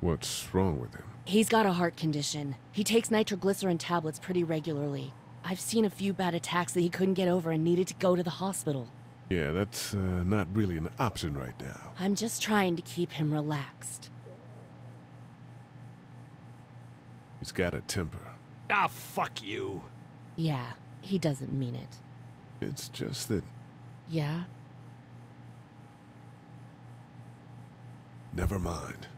What's wrong with him? He's got a heart condition. He takes nitroglycerin tablets pretty regularly. I've seen a few bad attacks that he couldn't get over and needed to go to the hospital. Yeah, that's uh, not really an option right now. I'm just trying to keep him relaxed. He's got a temper. Ah, fuck you. Yeah, he doesn't mean it. It's just that Yeah? Never mind.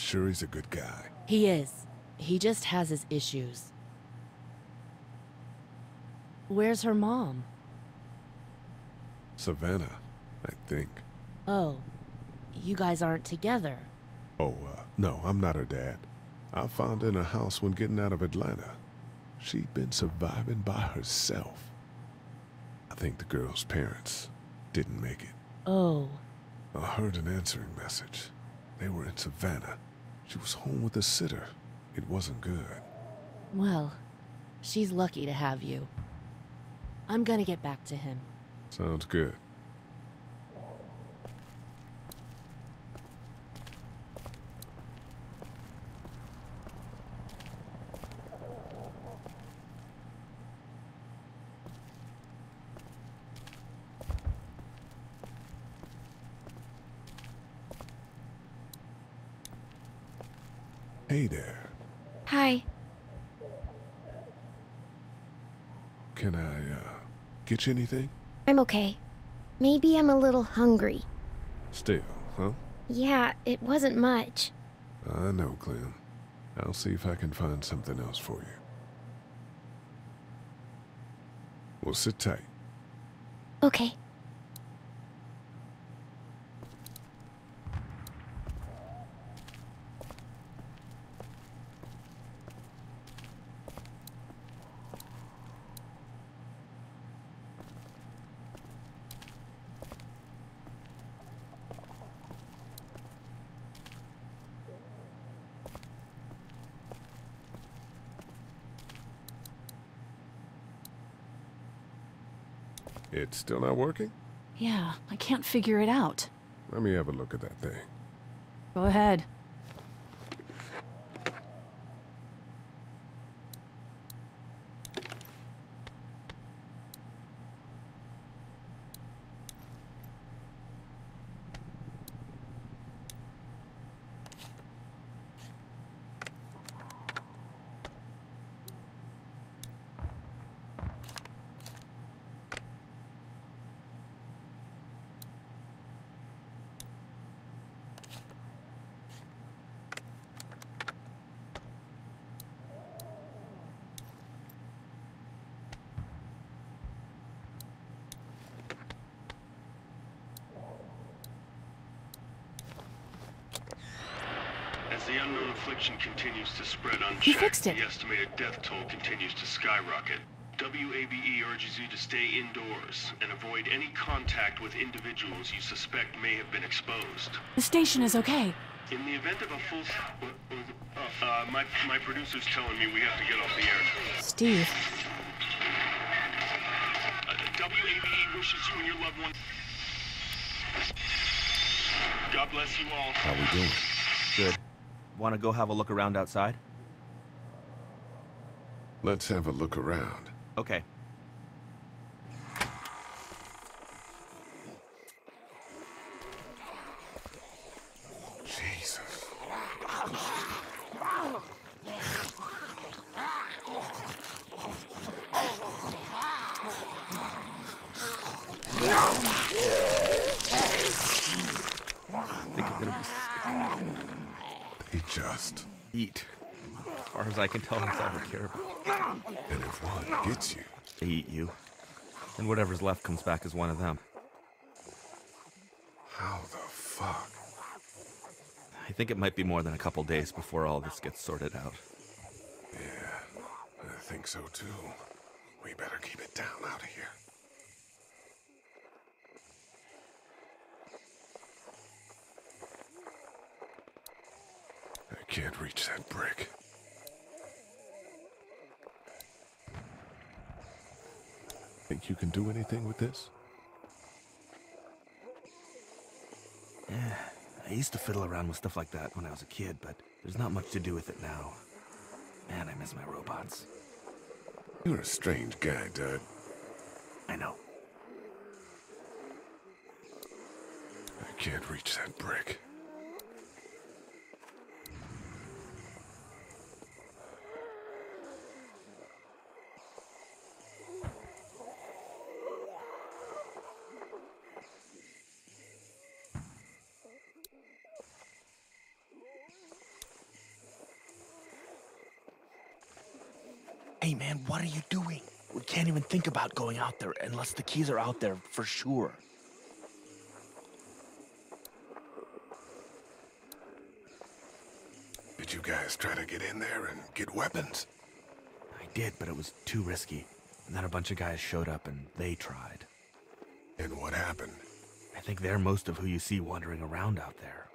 Sure he's a good guy. He is. He just has his issues. Where's her mom? Savannah, I think. Oh, you guys aren't together. Oh, uh, no, I'm not her dad. I found her in a house when getting out of Atlanta. She'd been surviving by herself. I think the girl's parents didn't make it. Oh, I heard an answering message. They were in Savannah. She was home with a sitter. It wasn't good. well, she's lucky to have you. I'm gonna get back to him. Sounds good. Hey there. Hi. Can I, uh, get you anything? I'm okay. Maybe I'm a little hungry. Still, huh? Yeah, it wasn't much. I know, Clem. I'll see if I can find something else for you. Well, sit tight. Okay. It's still not working? Yeah, I can't figure it out. Let me have a look at that thing. Go ahead. As the unknown affliction continues to spread unchecked, He fixed it. the estimated death toll continues to skyrocket. WABE E urges you to stay indoors and avoid any contact with individuals you suspect may have been exposed. The station is okay. In the event of a full... Uh, uh, my, my producer's telling me we have to get off the air. Steve, Uh, WABE wishes you and your loved one... God bless you all. How we doing? Good. Want to go have a look around outside? Let's have a look around. Okay. Eat. As far as I can tell, that's all they care about. And if one gets you, They eat you. And whatever's left comes back as one of them. how the fuck? I think it might be more than a couple days before all this gets sorted out. Yeah, I think so too. We better keep it down out of here. Can't reach that brick. Think you can do anything with this? Yeah, I used to fiddle around with stuff like that when I was a kid, but there's not much to do with it now. Man, I miss my robots. You're a strange guy, Doug. I know. I can't reach that brick. Hey man, what are you doing? We can't even think about going out there unless the keys are out there for sure. Did you guys try to get in there and get weapons? I did, but it was too risky. And then a bunch of guys showed up and they tried. And what happened? I think they're most of who you see wandering around out there.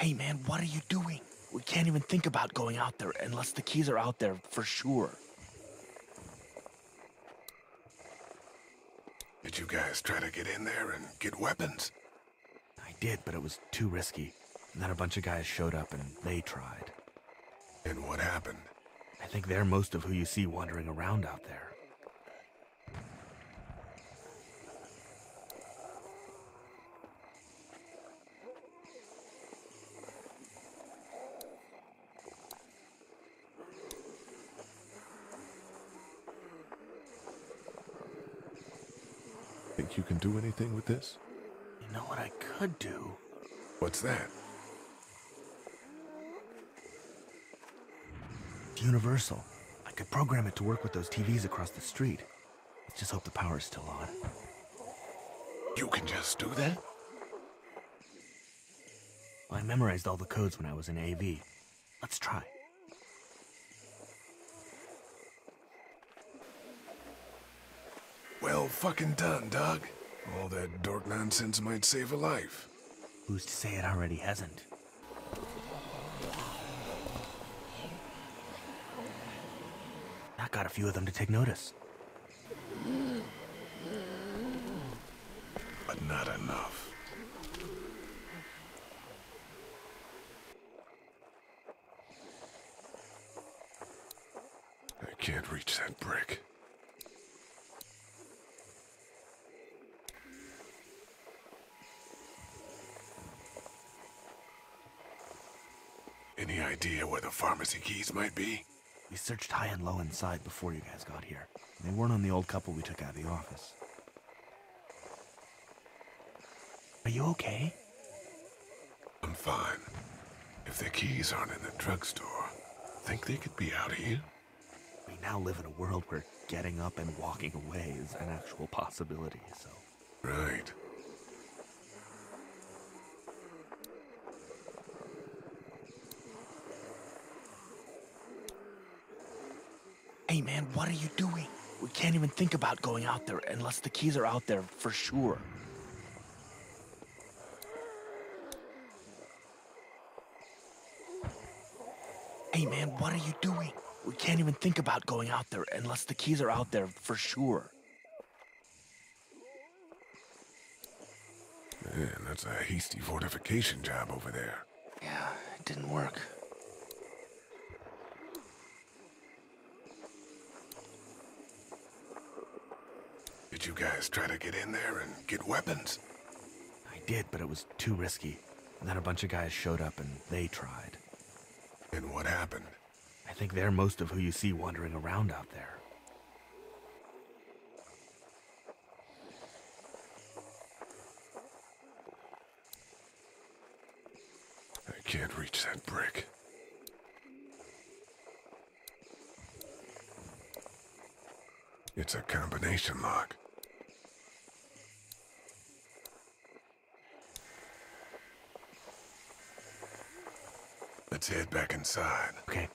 Hey man, what are you doing? We can't even think about going out there unless the keys are out there for sure. Did you guys try to get in there and get weapons? I did, but it was too risky. And then a bunch of guys showed up and they tried. And what happened? I think they're most of who you see wandering around out there. Think you can do anything with this? You know what I could do? What's that? It's universal. I could program it to work with those TVs across the street. Let's just hope the power's still on. You can just do that? Well, I memorized all the codes when I was in AV. Let's try. Well fucking done, Doug. All that dork nonsense might save a life. Who's to say it already hasn't? I got a few of them to take notice. But not enough. I can't reach that brick. Any idea where the pharmacy keys might be? We searched high and low inside before you guys got here. They weren't on the old couple we took out of the office. Are you okay? I'm fine. If the keys aren't in the drugstore, think they could be out here? We now live in a world where getting up and walking away is an actual possibility, so. Right. Hey man, what are you doing? We can't even think about going out there unless the keys are out there for sure. Hey man, what are you doing? We can't even think about going out there unless the keys are out there for sure. Man, that's a hasty fortification job over there. Yeah, it didn't work. Did you guys try to get in there and get weapons? I did, but it was too risky. And then a bunch of guys showed up and they tried. And what happened? I think they're most of who you see wandering around out there. I can't reach that brick. It's a combination lock. Let's head back inside. Okay.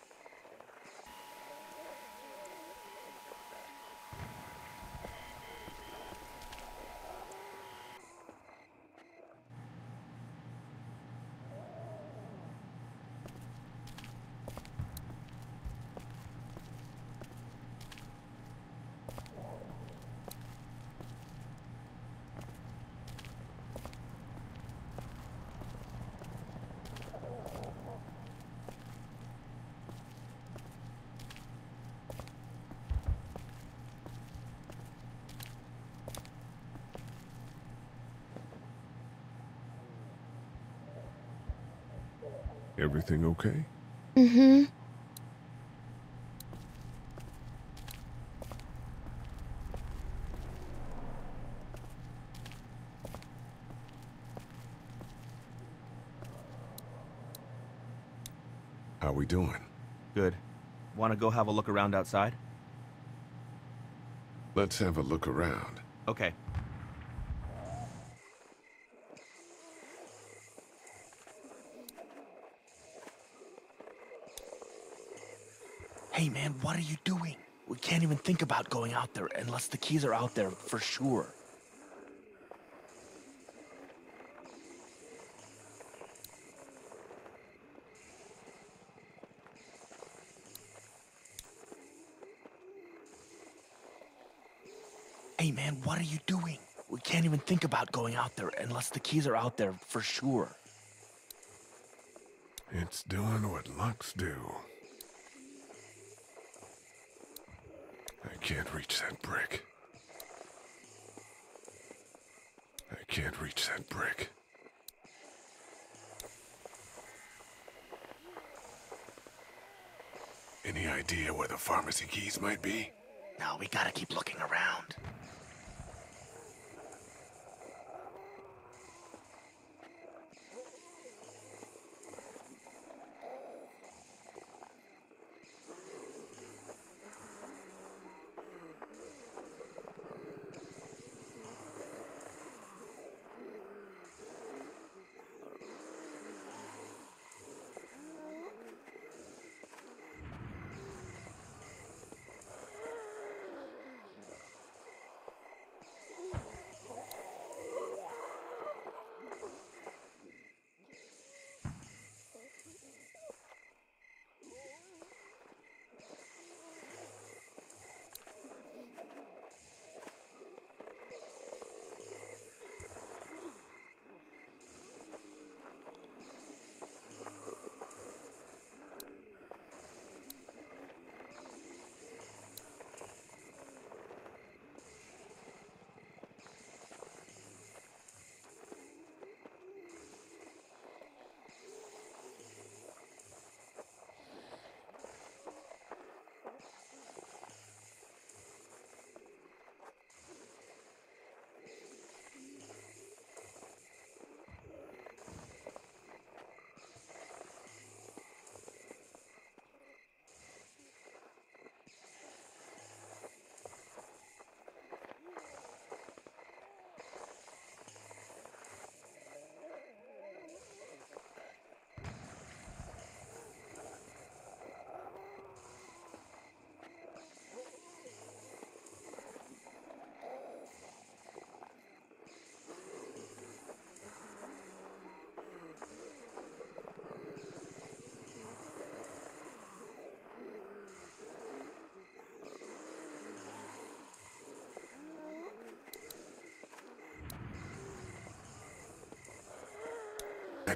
Everything okay? Mm-hmm. How we doing? Good. Want to go have a look around outside? Let's have a look around. Okay. Hey, man, what are you doing? We can't even think about going out there unless the keys are out there for sure. Hey, man, what are you doing? We can't even think about going out there unless the keys are out there for sure. It's doing what locks do. I can't reach that brick. I can't reach that brick. Any idea where the pharmacy keys might be? No, we gotta keep looking around.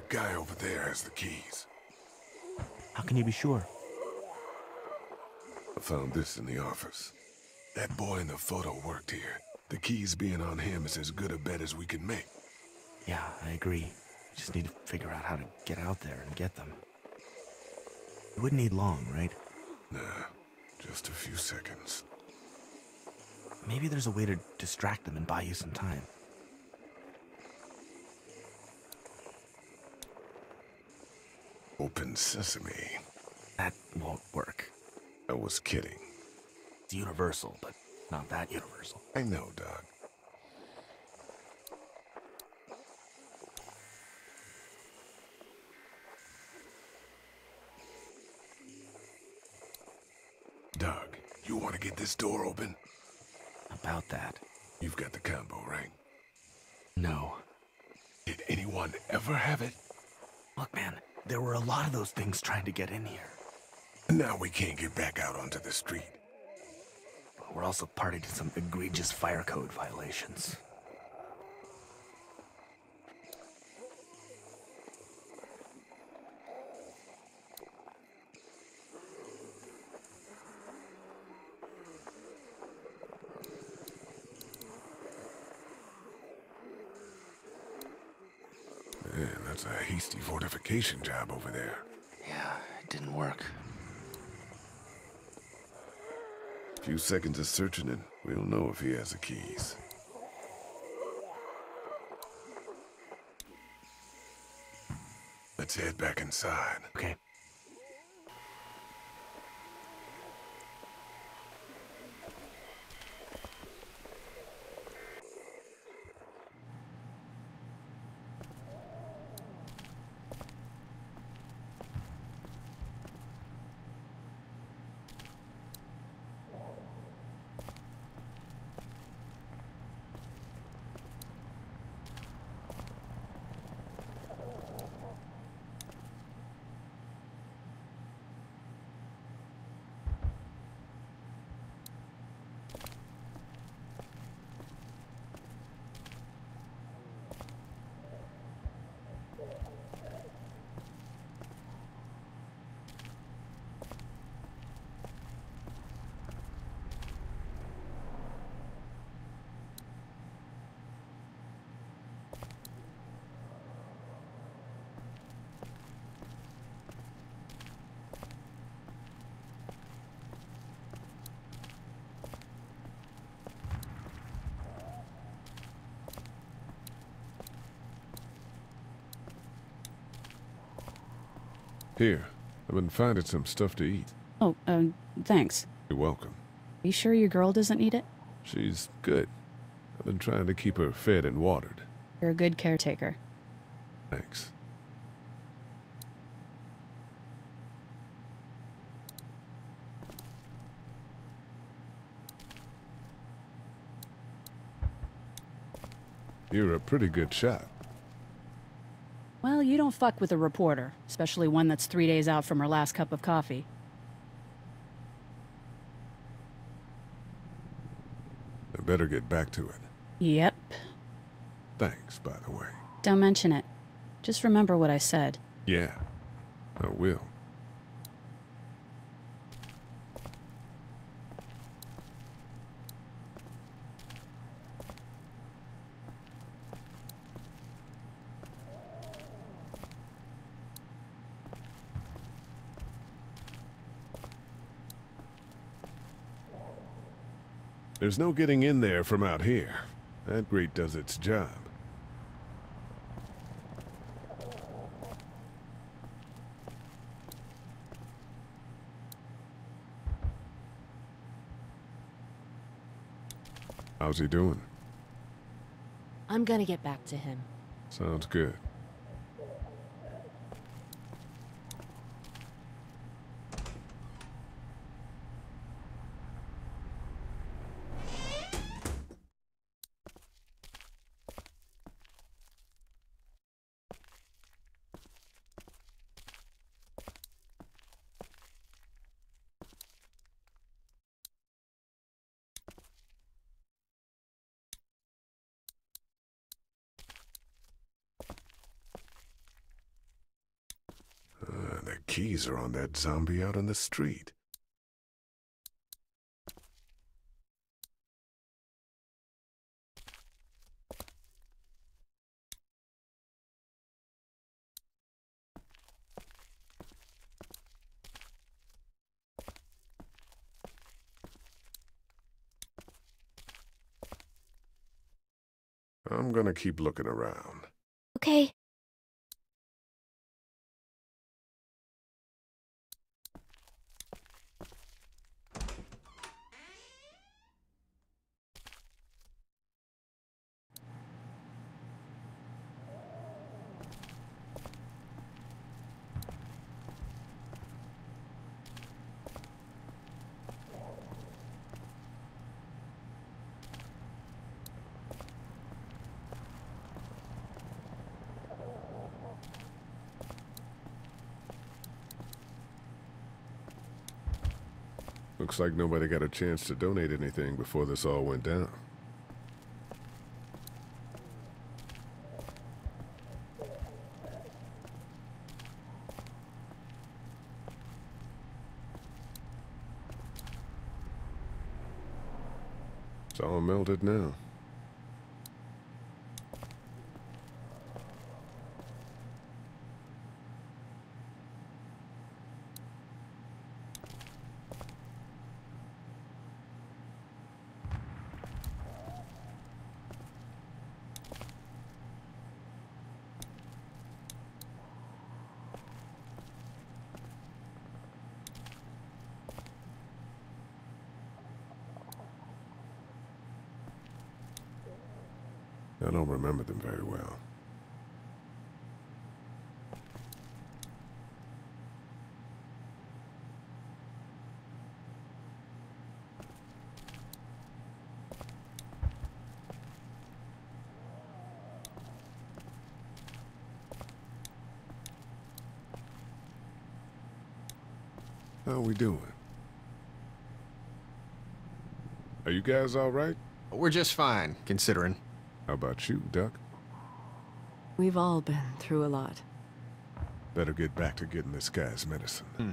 That guy over there has the keys. How can you be sure? I found this in the office. That boy in the photo worked here. The keys being on him is as good a bet as we can make. Yeah, I agree. We just need to figure out how to get out there and get them. It wouldn't need long, right? Nah, just a few seconds. Maybe there's a way to distract them and buy you some time. Open sesame. That won't work. I was kidding. It's universal, but not that universal. I know, Doc. Doug, you want to get this door open? About that. You've got the combo, right? No. Did anyone ever have it? There were a lot of those things trying to get in here. Now we can't get back out onto the street. But we're also party to some egregious fire code violations. Man, that's a hasty fortification job over there. Yeah, it didn't work. A few seconds of searching and we'll know if he has the keys. Let's head back inside. Okay. Here, I've been finding some stuff to eat. Oh, um, thanks. You're welcome. Are you sure your girl doesn't need it? She's good. I've been trying to keep her fed and watered. You're a good caretaker. Thanks. You're a pretty good shot. Well, you don't fuck with a reporter, especially one that's three days out from her last cup of coffee. I better get back to it. Yep. Thanks, by the way. Don't mention it. Just remember what I said. Yeah, I will. There's no getting in there from out here. That grate does its job. How's he doing? I'm gonna get back to him. Sounds good. Uh, the keys are on that zombie out on the street. I'm gonna keep looking around. Okay. Looks like nobody got a chance to donate anything before this all went down. It's all melted now. I don't remember them very well. How are we doing? Are you guys all right? We're just fine, considering. How about you, Duck? We've all been through a lot. Better get back to getting this guy's medicine. Hmm.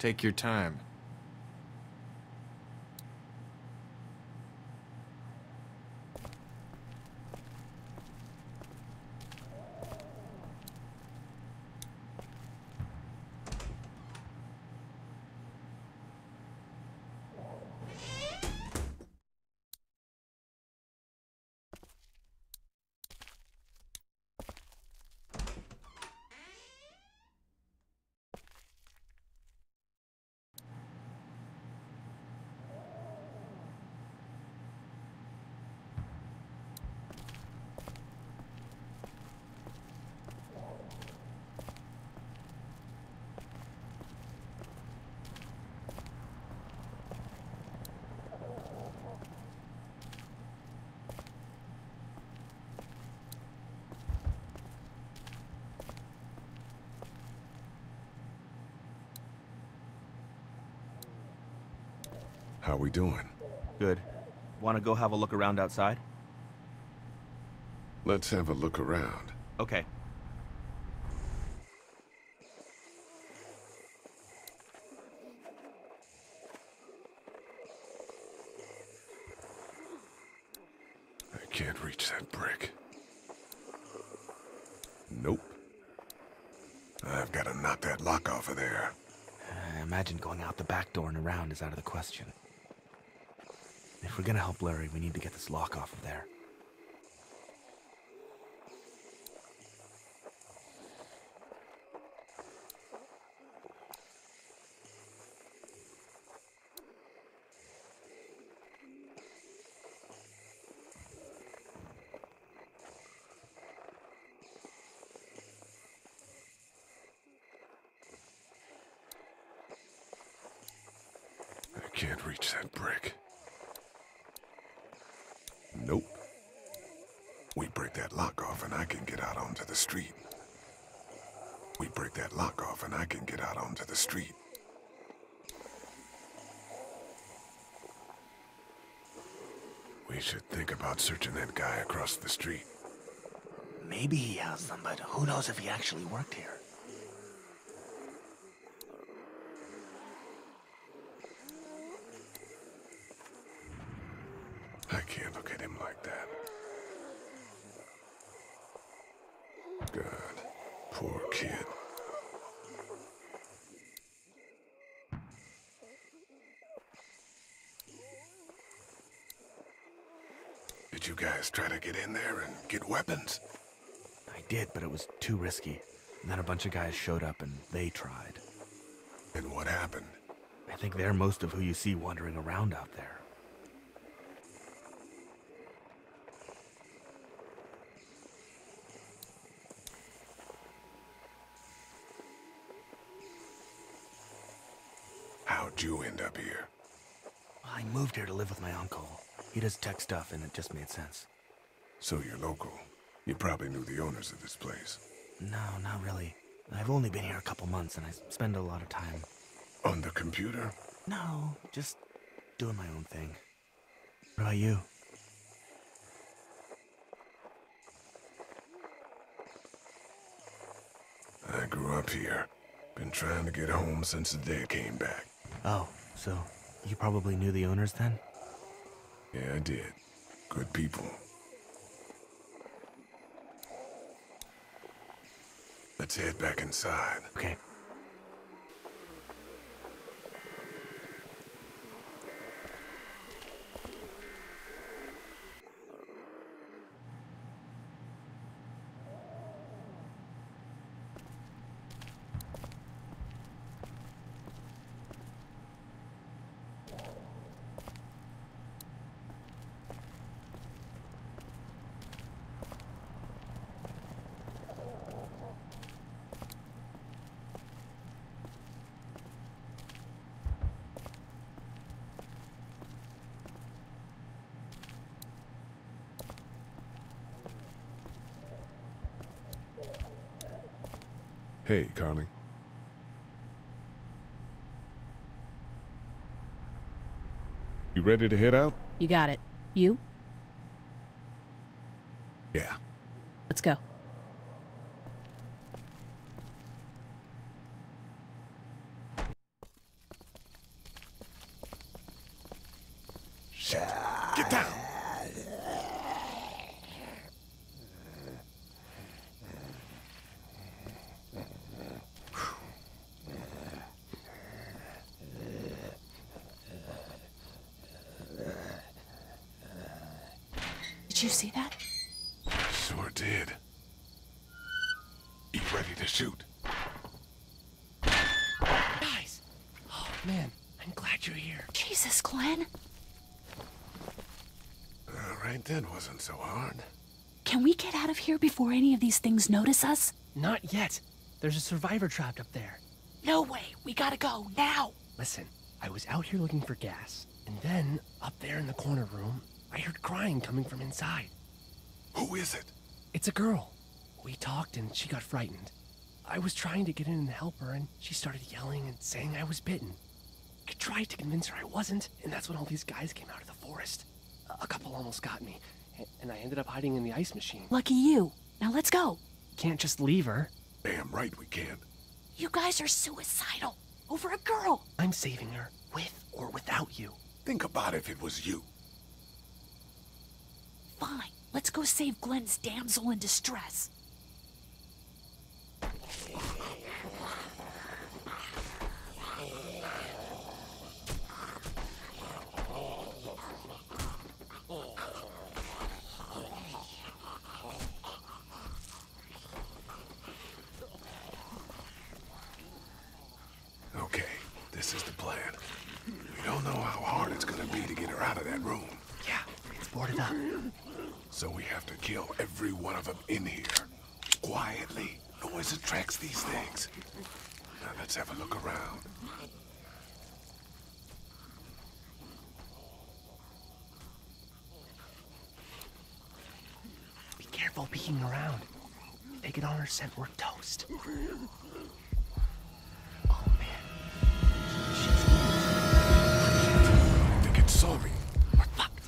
Take your time. Doing? Good. Want to go have a look around outside? Let's have a look around. Okay. I can't reach that brick. Nope. I've got to knock that lock off of there. I imagine going out the back door and around is out of the question. If we're gonna help Larry, we need to get this lock off of there. I can't reach that brick. Nope. We break that lock off and I can get out onto the street. We break that lock off and I can get out onto the street. We should searching that guy across the street. Maybe he has them, but who knows if he actually worked here? I can't look at him like that. God, poor kid. Guys try to get in there and get weapons? I did, but it was too risky. And then a bunch of guys showed up and they tried. And what happened? I think they're most of who you see wandering around out there. How'd you end up here? I moved here to live with my uncle. He does tech stuff and it just made sense. So you're local. You probably knew the owners of this place. No, not really. I've only been here a couple months and I spend a lot of time. On the computer? No, just doing my own thing. What about you? I grew up here. Been trying to get home since the day I came back. Oh, so you probably knew the owners then? Yeah, I did. Good people. Let's head back inside. Okay. Hey, Carley. You ready to head out? You got it. You? Yeah. Let's go. Shit. Get down. Did you see that? Sure did. You ready to shoot? Guys! Oh, man, I'm glad you're here. Jesus, Glenn. All right, that wasn't so hard. Can we get out of here before any of these things notice us? Not yet. There's a survivor trapped up there. No way. We gotta go now. Listen, I was out here looking for gas, and then, up there in the corner room, I heard crying coming from inside. Who is it? It's a girl. We talked and she got frightened. I was trying to get in and help her, and she started yelling and saying I was bitten. I tried to convince her I wasn't, and that's when all these guys came out of the forest. A couple almost got me, and I ended up hiding in the ice machine. Lucky you. Now let's go. Can't just leave her. Damn right we can't. You guys are suicidal. Over a girl. I'm saving her, with or without you. Think about if it was you. Fine. Let's go save Glenn's damsel in distress. This is the plan. We don't know how hard it's gonna be to get her out of that room. Yeah, it's boarded up. So we have to kill every one of them in here. Quietly. Noise attracts these things. Now let's have a look around. Be careful peeking around. If they get on our scent, we're toast. Oh man. Shit's I think it saw me. We're fucked.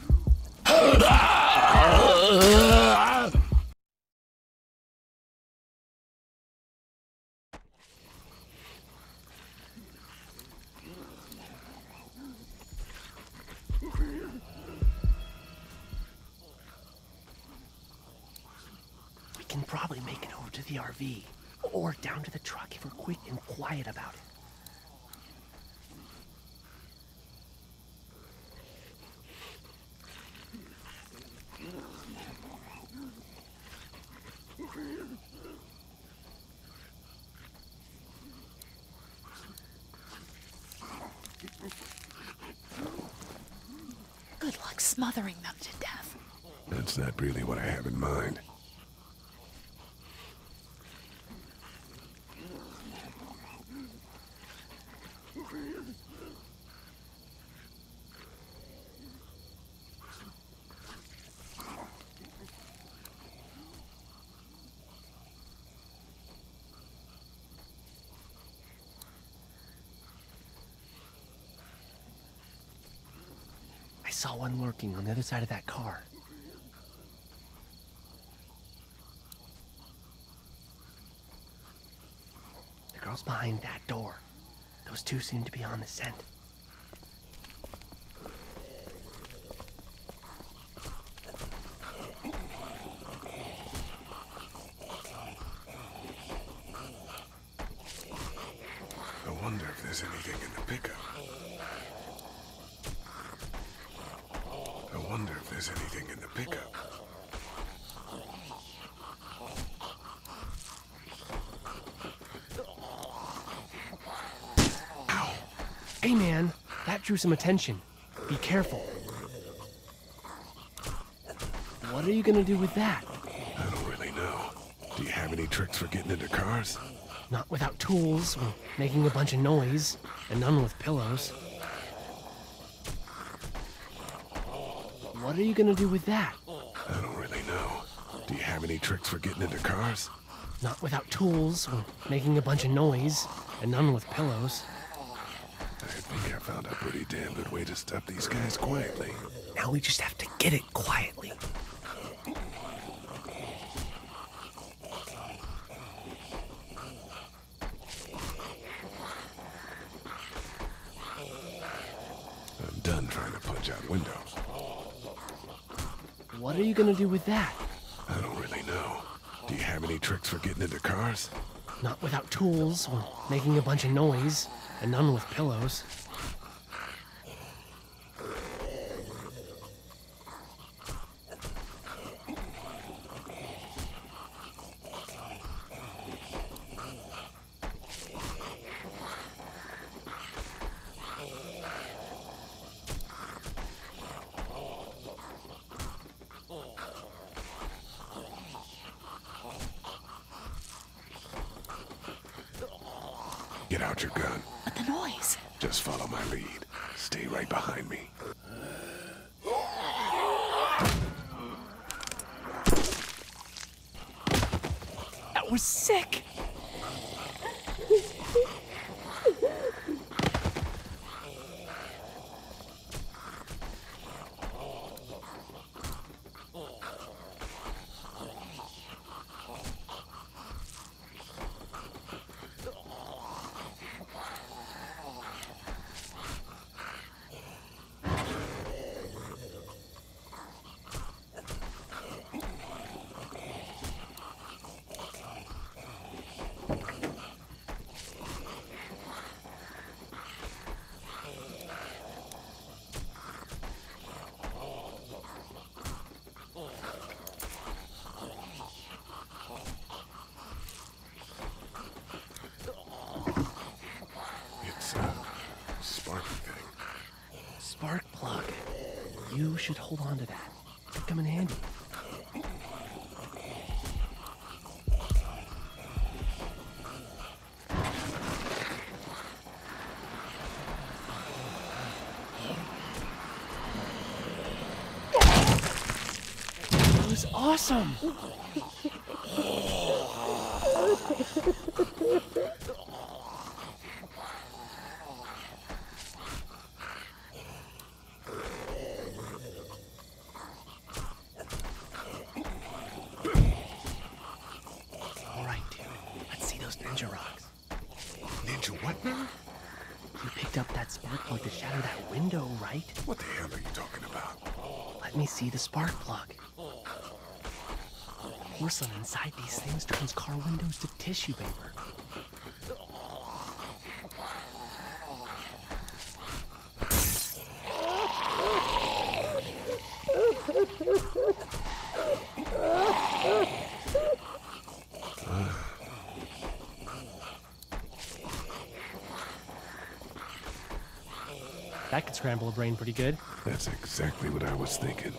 We can probably make it over to the RV. Or down to the truck if we're quick and quiet about it. Luck smothering them to death. That's not really what I have in mind. I saw one lurking on the other side of that car. The girl's behind that door. Those two seem to be on the scent. I wonder if there's anything in the pickup. I wonder if there's anything in the pickup. Hey man, that drew some attention. Be careful. What are you gonna do with that? I don't really know. Do you have any tricks for getting into cars? Not without tools, or making a bunch of noise, and none with pillows. What are you gonna do with that? I don't really know. Do you have any tricks for getting into cars? Not without tools, or making a bunch of noise, and none with pillows. I think I found a pretty damn good way to stop these guys quietly. Now we just have to get it quietly. I'm done trying to punch out windows. What are you gonna do with that? I don't really know. Do you have any tricks for getting into cars? Not without tools, or making a bunch of noise, and none with pillows. Get out your gun. But the noise. Just follow my lead. Stay right behind me. That was sick! It's a sparky thing. Spark plug. You should hold on to that. It'd come in handy. That was awesome! Alright, dude. Let's see those ninja rocks. Ninja what now? You picked up that spark plug to shatter that window, right? What the hell are you talking about? Let me see the spark plug. Porcelain inside these things turns car windows to tissue paper. That could scramble a brain pretty good. That's exactly what I was thinking.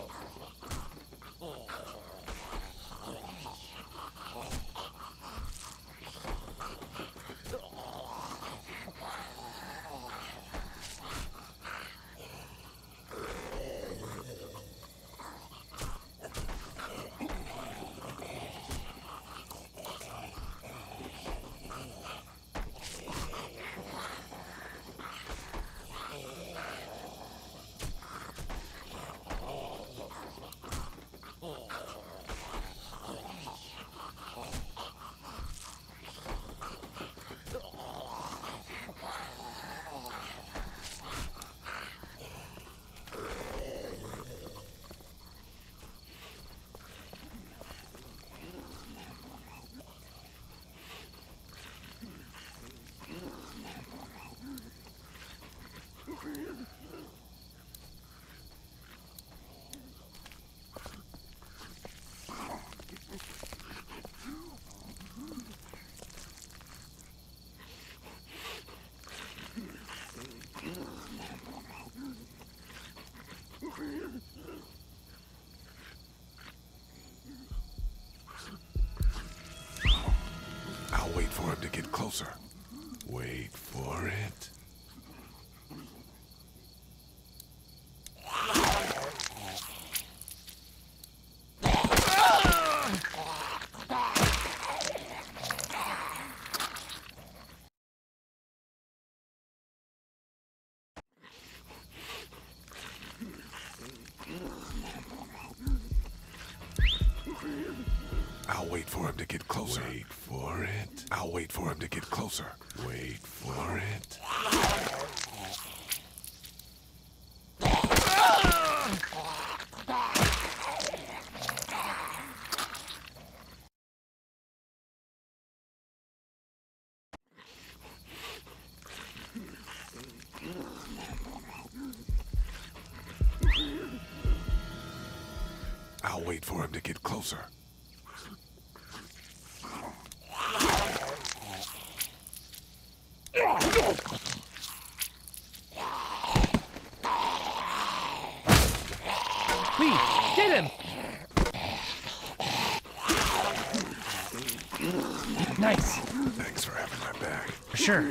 I'll to get closer. Wait for it. I'll wait for him to get closer. Wait for it. I'll wait for him to get closer. Lee, get him! Nice. Thanks for having my back. For sure.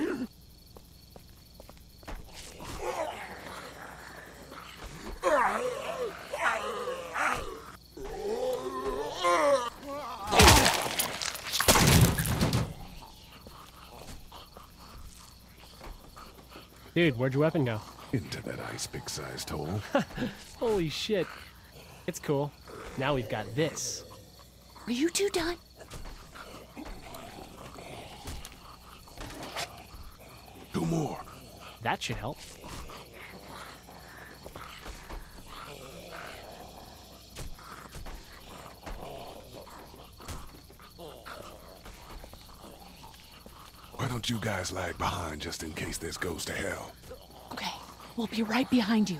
Dude, where'd your weapon go? Into that ice big sized hole. Holy shit. It's cool. Now we've got this. Are you two done? More. That should help. Why don't you guys lag behind just in case this goes to hell? Okay, we'll be right behind you.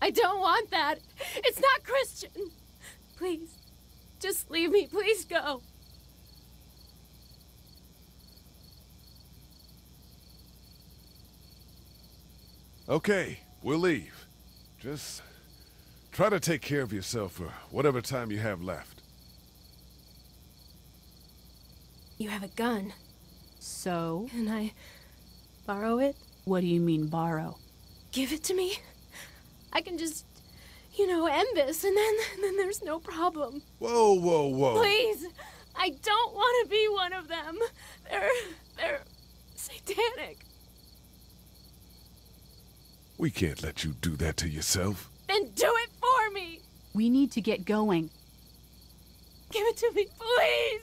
I don't want that. It's not Christian. Please, just leave me. Please go. Okay, we'll leave. Just try to take care of yourself for whatever time you have left. You have a gun. So? Can I borrow it? What do you mean, borrow? Give it to me. I can just, you know, end this, and then, then there's no problem. Whoa, whoa, whoa. Please, I don't want to be one of them. They're, they're satanic. We can't let you do that to yourself. Then do it for me. We need to get going. Give it to me, please.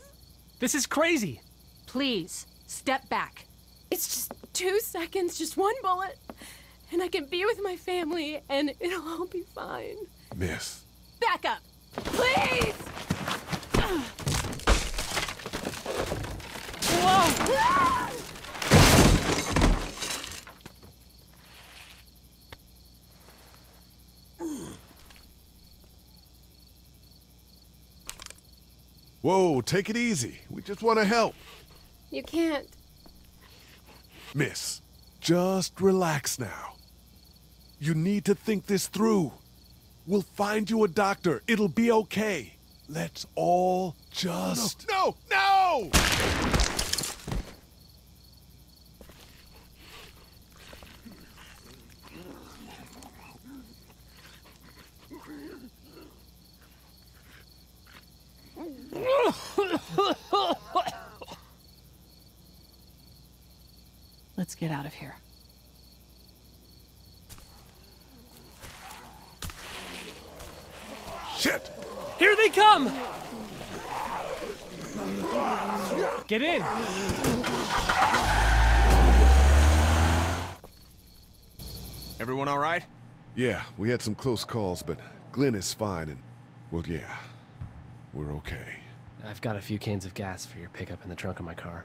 This is crazy. Please, step back. It's just two seconds, just one bullet, and I can be with my family, and it'll all be fine. Miss, Back up, please. Whoa! Whoa, take it easy. We just want to help. You can't. Miss, just relax now. You need to think this through. We'll find you a doctor. It'll be okay. Let's all just... No, no! no! Let's get out of here. Shit! Here they come! Get in! Everyone all right? Yeah, we had some close calls, but Glenn is fine and... Well, yeah. We're okay. I've got a few cans of gas for your pickup in the trunk of my car.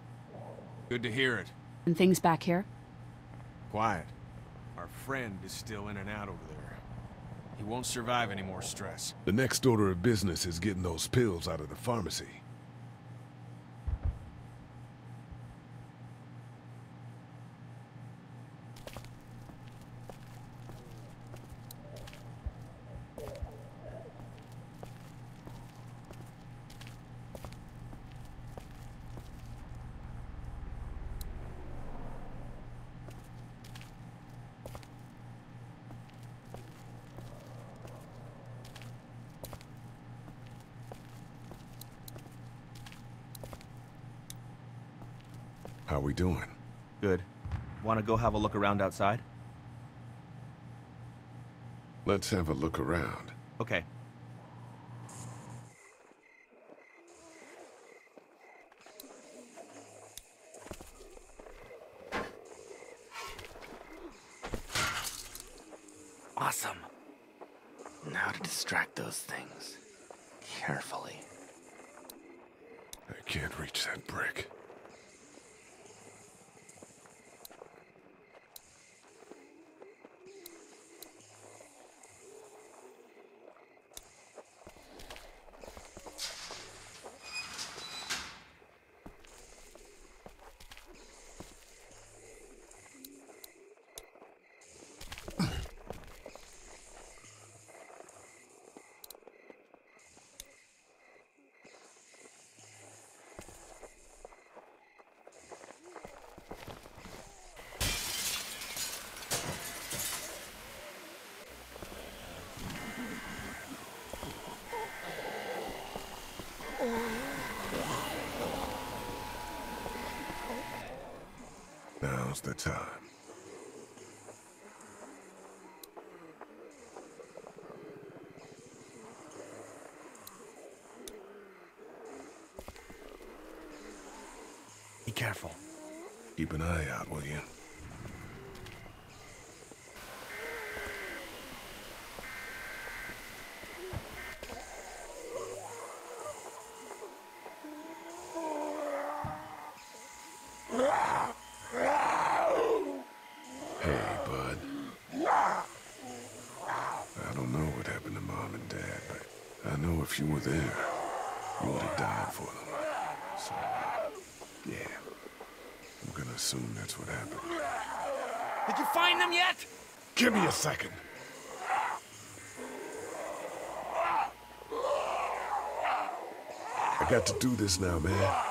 Good to hear it. And things back here? Quiet. Our friend is still in and out over there. He won't survive any more stress. The next order of business is getting those pills out of the pharmacy. How we doing? Good. Want to go have a look around outside? Let's have a look around. Okay. Awesome. Now to distract those things. Carefully. I can't reach that brick. Now's the time. Be careful. Keep an eye out, will you? Hey, bud. I don't know what happened to Mom and Dad, but I know if you were there, you would have died for them. So, yeah. I'm gonna assume that's what happened. Did you find them yet? Give me a second. I got to do this now, man.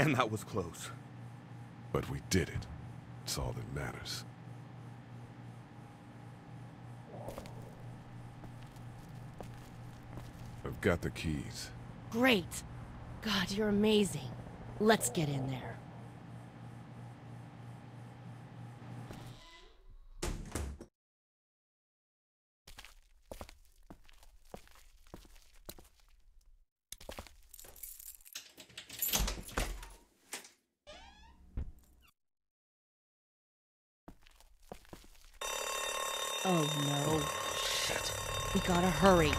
Man, that was close. But we did it. It's all that matters. I've got the keys. Great. God, you're amazing. Let's get in there. Oh no. Shit. We gotta hurry.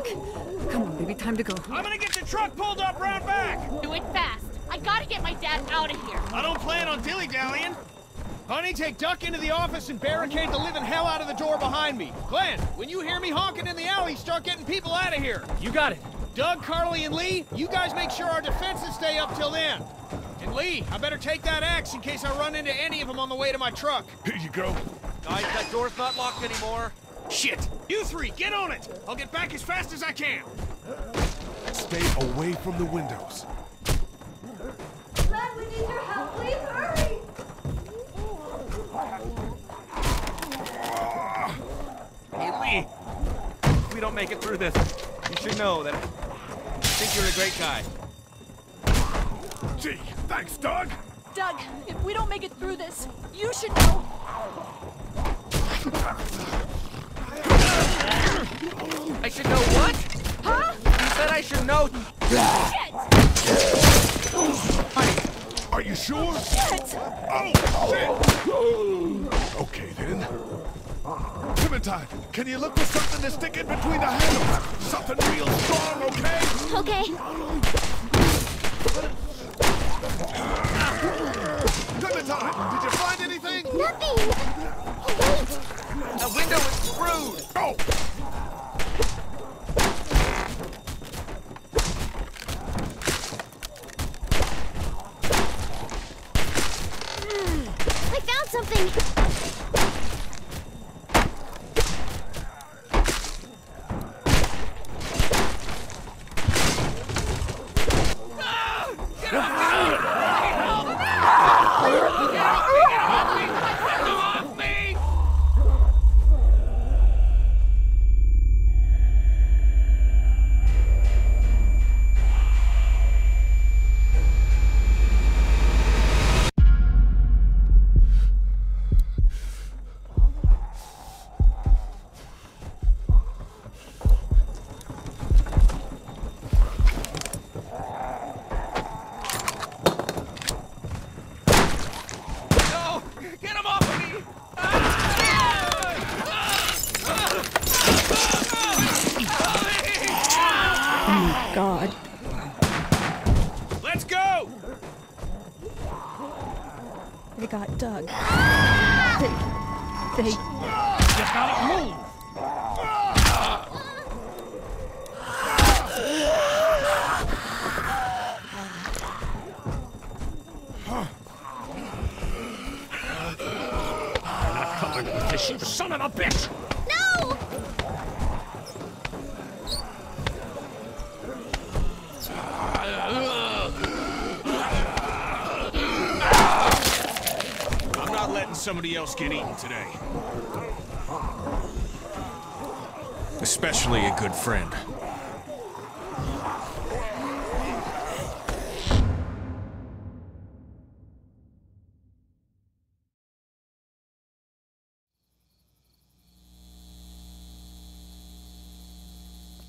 Doc, come on, baby, time to go. I'm gonna get the truck pulled up round back! Do it fast. I gotta get my dad out of here. I don't plan on dilly-dallying. Honey, take Duck into the office and barricade the living hell out of the door behind me. Glenn, when you hear me honking in the alley, start getting people out of here. You got it. Doug, Carley, and Lee, you guys make sure our defenses stay up till then. And Lee, I better take that axe in case I run into any of them on the way to my truck. Here you go. Guys, that door's not locked anymore. Shit! You three, get on it! I'll get back as fast as I can. Stay away from the windows. Glenn, we need your help. Please hurry. Hey, Lee! If we don't make it through this, you should know that I think you're a great guy. Gee, thanks, Doug. Doug, if we don't make it through this, you should know. I should know what? Huh? You said I should know. Shit! Are you sure? Shit! Oh, shit! Okay, then. Clementine, can you look for something to stick in between the handles? Something real strong, okay? Okay. Clementine, did you find anything? Nothing. Wait. The window is screwed. Oh! Got Doug. Ah! They. They. You gotta move! Not coming with this, you son of a bitch! No! I'm not letting somebody else get eaten today. Especially a good friend.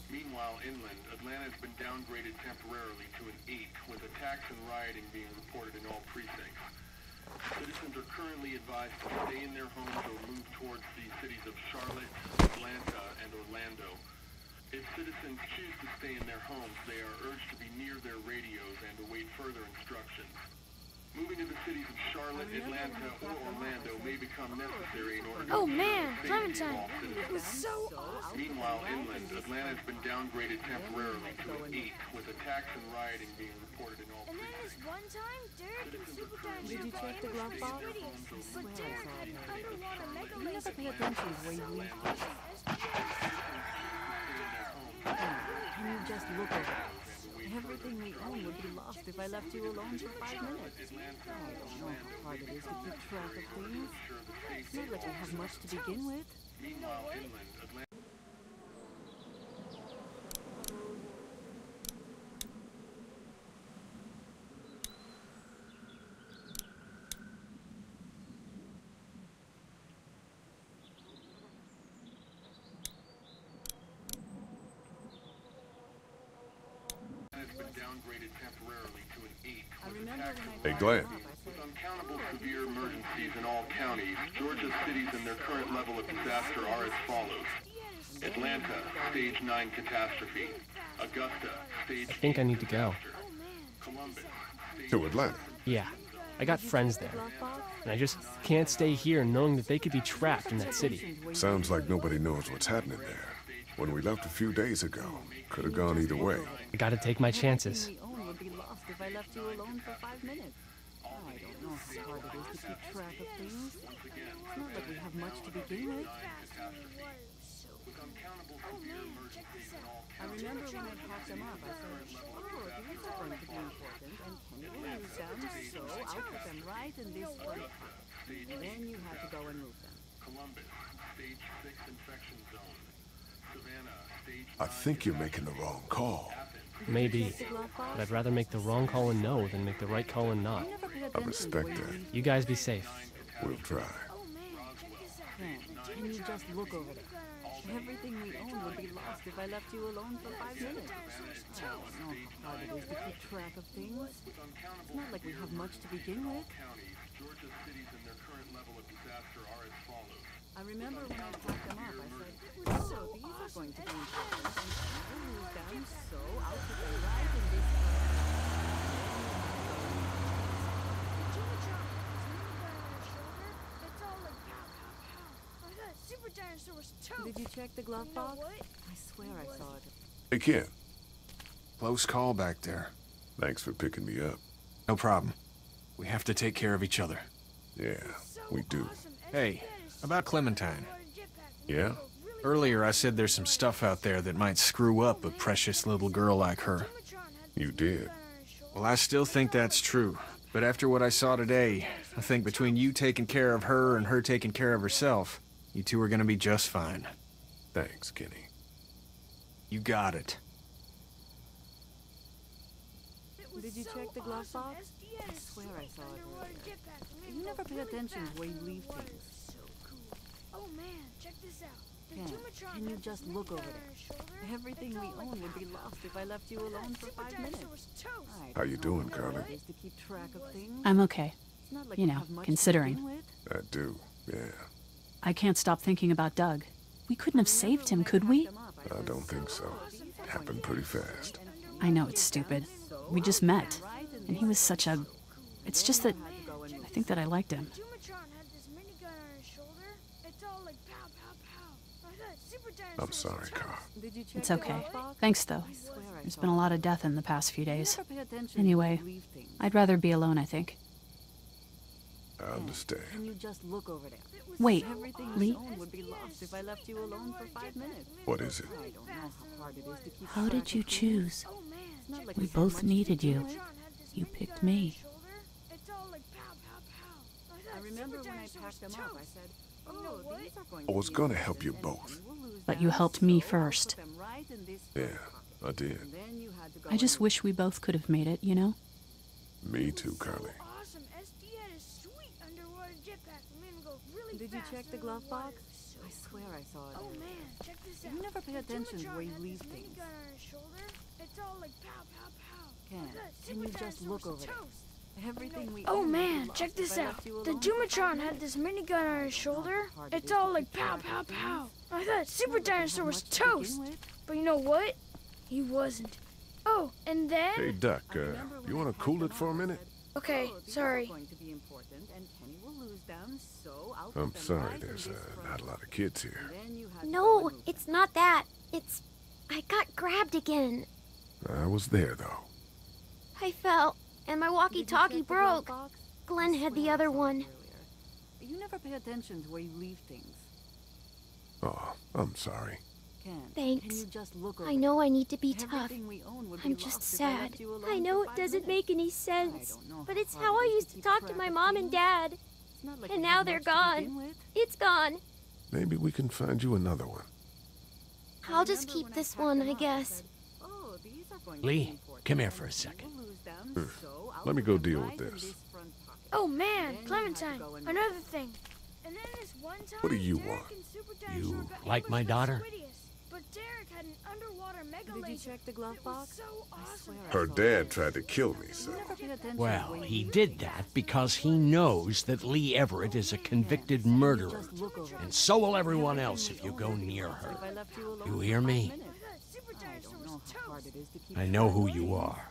Meanwhile, inland, Atlanta has been downgraded temporarily to an 8, with attacks and rioting being reported in all precincts. Citizens are currently advised to stay in their homes or move towards the cities of Charlotte, Atlanta, and Orlando. If citizens choose to stay in their homes, they are urged to be near their radios and await further instructions. Moving to the cities of Charlotte, Atlanta, or Orlando may become necessary in order to Oh man, the safety of Clementine. It was so awesome. Meanwhile, inland, Atlanta has been downgraded temporarily to an 8, with attacks and rioting being reported in all And then this one time, Derek and Super Giant Did you check the glove box? But Derek had underwater mega You never pay attention where you leave things. Can you just look at it? Everything we own would be lost if I left you alone for five minutes. I don't know how hard it is to keep track of things. Not like we have much to begin with. Downgraded temporarily to an 8 with attacks and Hey, Glenn. With uncountable severe emergencies in all counties, Georgia's cities and their current level of disaster are as follows. Atlanta, stage 9 catastrophe. Augusta, stage I think I need to go. Columbus, To Atlanta. Yeah, I got friends there. And I just can't stay here knowing that they could be trapped in that city. Sounds like nobody knows what's happening there. When we left a few days ago, could have gone either way. I gotta take my chances. Everything we own would be lost if I left you alone for five minutes. Oh, I don't know how hard it is to keep track of things. It's not like we have much to begin with. I remember when I packed them up, I said, oh, these are going to be important, and can you use them? So I'll put them right in this one. Then you have to go and move them. Columbus, stage 6 infection zone. Savannah, stage I think you're making the wrong call. Maybe. But I'd rather make the wrong call and no than make the right call and not. I respect that. You guys be safe. We'll try. Can, can you just look over there? Everything we own would be lost if I left you alone for five minutes. I don't know how hard it is to keep track of things. It's not like we have much to begin with. counties, cities and their current level of disaster are as follows. I remember when I packed them up, I said, oh, these are going to be important, and can you use them? So I'll put them right in this Super dinosaur was tough. Did you check the glove You know box? what? I swear I saw it. Hey, Ken. Close call back there. Thanks for picking me up. No problem. We have to take care of each other. Yeah, we do. Hey, about Clementine. Yeah? Earlier I said there's some stuff out there that might screw up a precious little girl like her. You did. Well, I still think that's true. But after what I saw today, I think between you taking care of her and her taking care of herself, you two are gonna be just fine. Thanks, Kenny. You got it. Did you check the glove box? I swear I saw it earlier. You never pay attention where you leave things. Oh man, check this out. The Ken, can you just look over there? Everything we own would be lost if I left you alone for five minutes. was toast. How you don't doing, how Carley? hard it is to keep track of. I'm okay. Like You know, have much to considering. I do, yeah. I can't stop thinking about Doug. We couldn't have saved him, could we? I don't think so. It Happened pretty fast. I know it's stupid. We just met. And he was such a. It's just that. I think that I liked him. Dumatron had this mini gun on his shoulder. It's all like pow, pow, pow. I thought Super dinosaur I'm sorry, toast. Carl. Did you check It's okay. Thanks, though. I swear I There's saw been a lot of death in the past few days. Never pay attention Anyway, where you leave things. I'd rather be alone, I think. I understand. Can you just look over there? Wait, Lee? we own would be lost if I left you alone for five minutes. What is it? I don't know how hard it is to keep How track did you choose? Oh man, It's not like We both needed you. You picked me. It's all like pow, pow, pow. I I remember when I packed them up, I toast. said, oh, I was gonna help you both. But you helped me first. Yeah, I did. I just wish we both could have made it, you know? Me too, Carley. Awesome. SD had a sweet underwater jetpack. It made him go really Did you check the glove water. box? I swear I saw it. Oh man, check this out. You never pay The attention to Dumatron where you leave things. minigun on his shoulder. It's all like pow, pow, pow. Ken, Look at that, can you just look Dinosaur's over there? toast. Everything we Oh own would be man, lost check this out. The alone Dumatron had minutes. this minigun on his shoulder. It's all like pow, pow, pow. I thought Super like you have Dinosaur was much to begin toast. But you know what? He wasn't. Oh, and then. Hey, Duck, uh, you wanna cool it for a minute? Okay, Oh, sorry. are going to be important, and Kenny will lose them, so I'll put I'm sorry, there's uh, not a lot of kids here. Then you have to go No, it's not that. It's. I got grabbed again. I was there, though. I fell, and my walkie talkie broke. Glenn had the other one. You never pay attention to where you leave things. Oh, I'm sorry. Thanks. Can you just look I know I need to be there? tough. We own would I'm just lost I sad. left you alone I know it doesn't minutes. make any sense, but it's how I used to talk to my mom and things. dad. It's not like And now they're gone. It's gone. Maybe we can find you another one. I'll just keep this one, I guess. Oh, these are going Lee, come here for a second. Let me go deal with this. Oh man, Clementine, another thing. And then this one time, What do you Derek want? and Super Dinosaur You got like my ambushed by daughter? Squidius, But Derek had an underwater mega Did you check the glove box? so awesome. Her dad tried to kill me, so. Well, he did that because he knows that Lee Everett is a convicted murderer. And so will everyone else if you go near her. You hear me? I know who you are.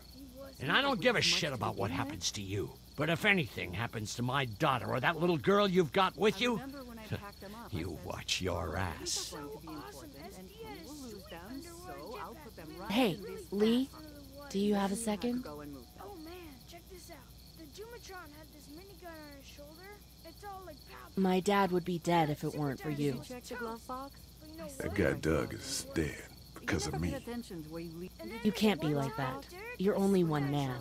And I don't give a shit about what happens to you. But if anything happens to my daughter or that little girl you've got with you, you watch your ass. Hey, Lee, do you have a second? Oh man, check this out. The Dumatron had this minigun on his shoulder. It's all like pow, pow, My dad would be dead if it weren't for you. Check the glove box. That guy Doug is dead because of me. Attention to where you can't be like that. You're only one man.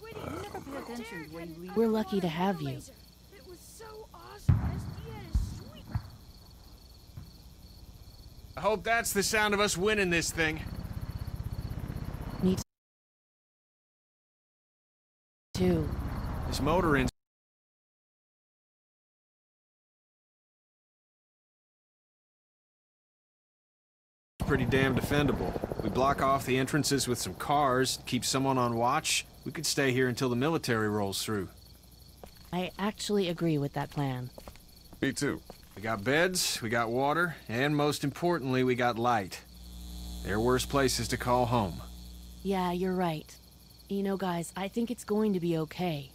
You never pay attention to where you leave. Ah. We're lucky to have you. It was so awesome. SD had a sweet. I hope that's the sound of us winning this thing. Me too. This motor inn pretty damn defendable. We block off the entrances with some cars, keep someone on watch. We could stay here until the military rolls through. I actually agree with that plan. Me too. We got beds, we got water, and most importantly, we got light. There are worse places to call home. Yeah, you're right. You know, guys, I think it's going to be okay.